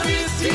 ostaviti